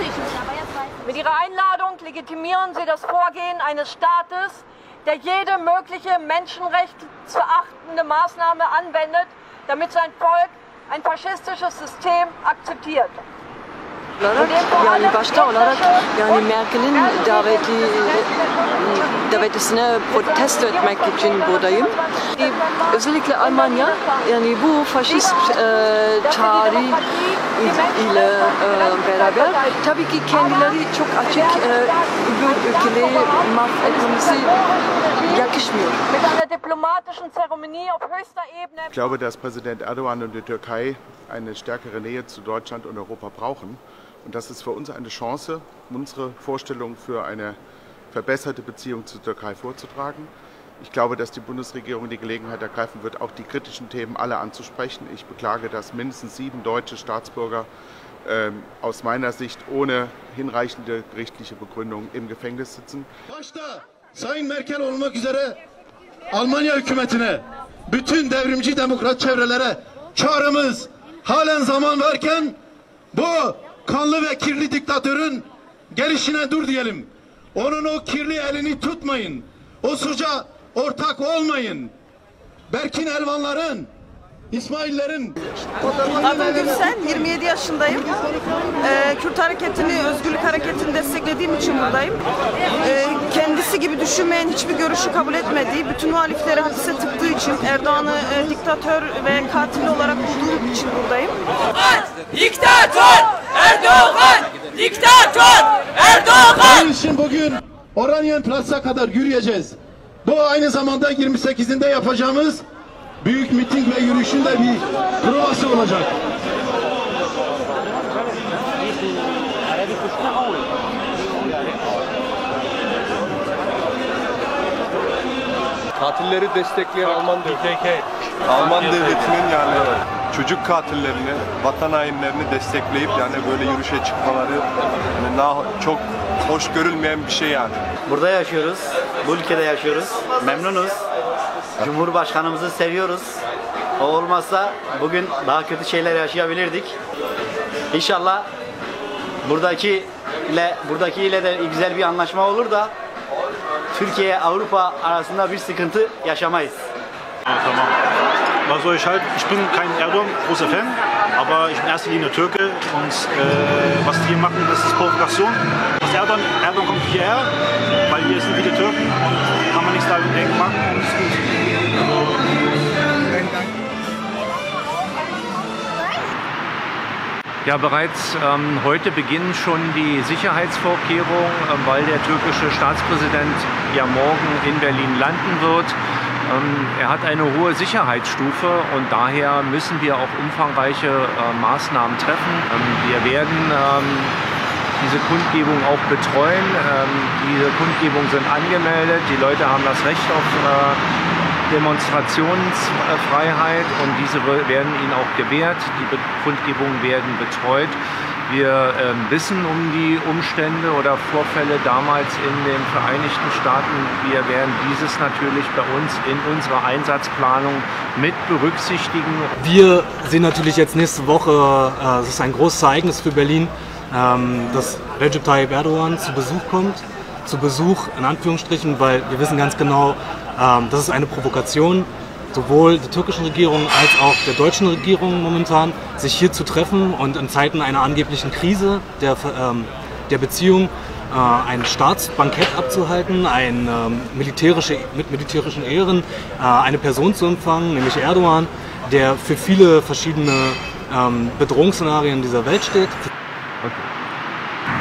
wusste ich. Mit Ihrer Einladung legitimieren Sie das Vorgehen eines Staates, der jede mögliche menschenrechtsverachtende Maßnahme anwendet, damit sein Volk ein faşistisches System akzeptiert. Olarak yani başta olarak yani Merkel'in daveti davetisine protesto etmek için buradayım. Özellikle Almanya yani bu faşist e, çağrı ile e, beraber tabii ki kendileri çok açık e, öbür ülkeleri mahvetmemizi yakışmıyor. Mit einer diplomatischen Zeremonie auf höchster Ebene. Ich glaube, dass Präsident Erdogan und die Türkei eine stärkere Nähe zu Deutschland und Europa brauchen. Und das ist für uns eine Chance, unsere Vorstellung für eine verbesserte Beziehung zur Türkei vorzutragen. Ich glaube, dass die Bundesregierung die Gelegenheit ergreifen wird, auch die kritischen Themen alle anzusprechen. Ich beklage, dass mindestens sieben deutsche Staatsbürger ähm, aus meiner Sicht ohne hinreichende gerichtliche Begründung im Gefängnis sitzen. Sayın Merkel olmak üzere Almanya hükümetine, bütün devrimci demokrat çevrelere çağrımız halen zaman varken bu kanlı ve kirli diktatörün gelişine dur diyelim. Onun o kirli elini tutmayın. O suça ortak olmayın. Berkin Elvanların, İsmail'lerin Adım Gülsen, 27 yaşındayım. Ee, Kürt hareketini, özgürlük hareketini desteklediğim için buradayım. Ee, kendisi gibi düşünmeyen hiçbir görüşü kabul etmediği, bütün muhalifleri hapise tıktığı için, Erdoğan'ı e, diktatör ve katil olarak bulduğum için buradayım. Diktatör Erdoğan! Diktatör Erdoğan! Bunun için bugün Oranian Plaza kadar yürüyeceğiz. Bu aynı zamanda 28'inde yapacağımız büyük miting ve yürüyüşün de bir provası olacak. Katilleri destekleyen Alman devleti. Alman devletinin yani çocuk katillerini, vatan hainlerini destekleyip yani böyle yürüyüşe çıkmaları yani na- çok hoş görülmeyen bir şey yani. Burada yaşıyoruz. Bu ülkede yaşıyoruz. Memnunuz. Cumhurbaşkanımızı seviyoruz. O olmazsa bugün daha kötü şeyler yaşayabilirdik. İnşallah buradaki ile buradaki ile de güzel bir anlaşma olur da Türkiye Avrupa arasında bir sıkıntı yaşamayız. Tamam. Was soll ich halt? Ich bin kein Erdogan großer Fan, aber ich bin in erster Linie Türke und äh, was die hier machen, das ist Provokation. Was Erdogan, Erdogan kommt hierher, weil wir sind viele Türken und kann man nichts dagegen machen. Das ist gut. Ja, bereits ähm, heute beginnen schon die Sicherheitsvorkehrungen, ähm, weil der türkische Staatspräsident ja morgen in Berlin landen wird. Ähm, er hat eine hohe Sicherheitsstufe und daher müssen wir auch umfangreiche äh, Maßnahmen treffen. Ähm, wir werden ähm, diese Kundgebung auch betreuen. Ähm, diese Kundgebungen sind angemeldet. Die Leute haben das Recht auf äh, Demonstrationsfreiheit und diese werden ihnen auch gewährt. Die Kundgebungen werden betreut. Wir ähm, wissen um die Umstände oder Vorfälle damals in den Vereinigten Staaten. Wir werden dieses natürlich bei uns in unserer Einsatzplanung mit berücksichtigen. Wir sehen natürlich jetzt nächste Woche, äh, es ist ein großes Ereignis für Berlin, ähm, dass Recep Tayyip Erdogan zu Besuch kommt. Zu Besuch in Anführungsstrichen, weil wir wissen ganz genau, ähm, das ist eine Provokation, sowohl der türkischen Regierung als auch der deutschen Regierung momentan, sich hier zu treffen und in Zeiten einer angeblichen Krise der, ähm, der Beziehung äh, ein Staatsbankett abzuhalten, ein ähm, militärische, mit militärischen Ehren äh, eine Person zu empfangen, nämlich Erdogan, der für viele verschiedene ähm, Bedrohungsszenarien dieser Welt steht.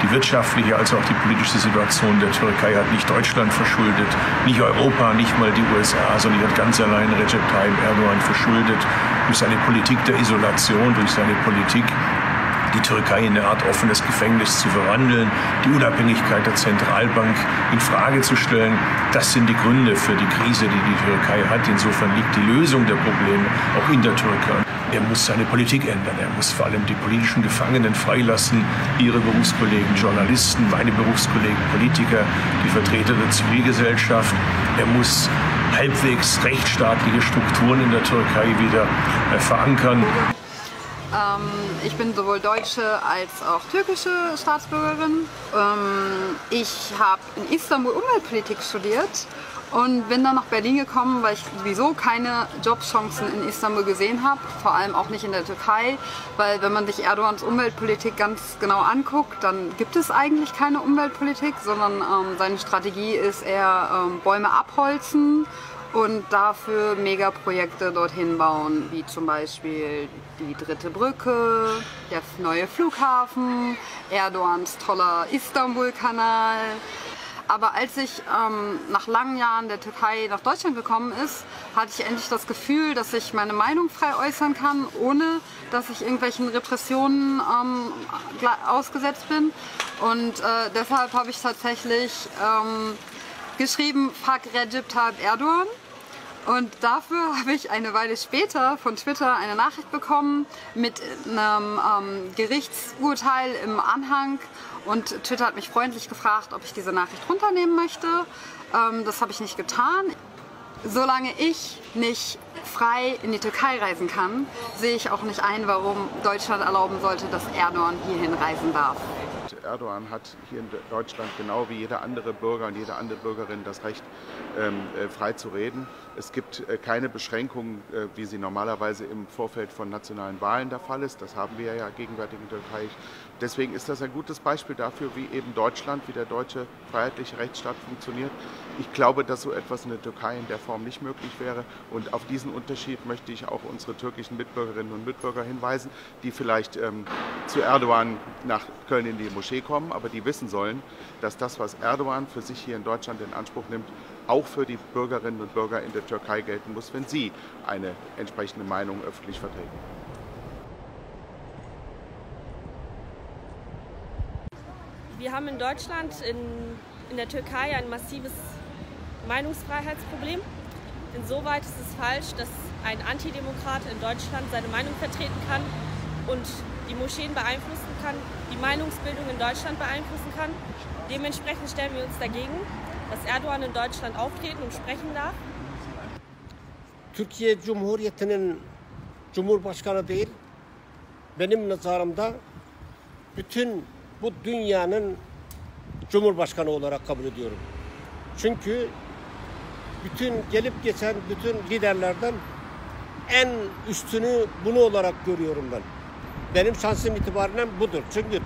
Die wirtschaftliche als auch die politische Situation der Türkei hat nicht Deutschland verschuldet, nicht Europa, nicht mal die USA, sondern die hat ganz allein Recep Tayyip Erdogan verschuldet durch seine Politik der Isolation, durch seine Politik, die Türkei in eine Art offenes Gefängnis zu verwandeln, die Unabhängigkeit der Zentralbank in Frage zu stellen. Das sind die Gründe für die Krise, die die Türkei hat. Insofern liegt die Lösung der Probleme auch in der Türkei. Er muss seine Politik ändern. Er muss vor allem die politischen Gefangenen freilassen, ihre Berufskollegen Journalisten, meine Berufskollegen Politiker, die Vertreter der Zivilgesellschaft. Er muss halbwegs rechtsstaatliche Strukturen in der Türkei wieder äh, verankern. Ähm, ich bin sowohl deutsche als auch türkische Staatsbürgerin. Ähm, ich habe in Istanbul Umweltpolitik studiert und bin dann nach Berlin gekommen, weil ich sowieso keine Jobchancen in Istanbul gesehen habe, vor allem auch nicht in der Türkei, weil wenn man sich Erdogans Umweltpolitik ganz genau anguckt, dann gibt es eigentlich keine Umweltpolitik, sondern ähm, seine Strategie ist eher ähm, Bäume abholzen und dafür Megaprojekte dorthin bauen, wie zum Beispiel die dritte Brücke, der neue Flughafen, Erdogans toller Istanbul-Kanal. Aber als ich ähm, nach langen Jahren der Türkei nach Deutschland gekommen ist, hatte ich endlich das Gefühl, dass ich meine Meinung frei äußern kann, ohne dass ich irgendwelchen Repressionen ähm, ausgesetzt bin. Und äh, deshalb habe ich tatsächlich ähm, geschrieben, fuck Recep Tayyip Erdogan. Und dafür habe ich eine Weile später von Twitter eine Nachricht bekommen mit einem ähm, Gerichtsurteil im Anhang. Und Twitter hat mich freundlich gefragt, ob ich diese Nachricht runternehmen möchte. Ähm, das habe ich nicht getan. Solange ich nicht frei in die Türkei reisen kann, sehe ich auch nicht ein, warum Deutschland erlauben sollte, dass Erdogan hierhin reisen darf. Erdogan hat hier in Deutschland genau wie jeder andere Bürger und jede andere Bürgerin das Recht, frei zu reden. Es gibt äh, keine Beschränkungen, äh, wie sie normalerweise im Vorfeld von nationalen Wahlen der Fall ist. Das haben wir ja gegenwärtig in der Türkei. Deswegen ist das ein gutes Beispiel dafür, wie eben Deutschland, wie der deutsche freiheitliche Rechtsstaat funktioniert. Ich glaube, dass so etwas in der Türkei in der Form nicht möglich wäre. Und auf diesen Unterschied möchte ich auch unsere türkischen Mitbürgerinnen und Mitbürger hinweisen, die vielleicht ähm, zu Erdogan nach Köln in die Moschee kommen, aber die wissen sollen, dass das, was Erdogan für sich hier in Deutschland in Anspruch nimmt, auch für die Bürgerinnen und Bürger in der Türkei gelten muss, wenn sie eine entsprechende Meinung öffentlich vertreten. Wir haben in Deutschland, in, in der Türkei ein massives Meinungsfreiheitsproblem. Insoweit ist es falsch, dass ein Antidemokrat in Deutschland seine Meinung vertreten kann und die Moscheen beeinflussen kann, die Meinungsbildung in Deutschland beeinflussen kann. Dementsprechend stellen wir uns dagegen, dass Erdogan in Deutschland auftreten und sprechen darf. Türkiye Cumhuriyeti'nin Cumhurbaşkanı değil, benim nazarımda bütün bu dünyanın Cumhurbaşkanı olarak kabul ediyorum. Çünkü bütün gelip geçen bütün liderlerden en üstünü bunu olarak görüyorum ben. Benim şansım itibariyle budur. Çünkü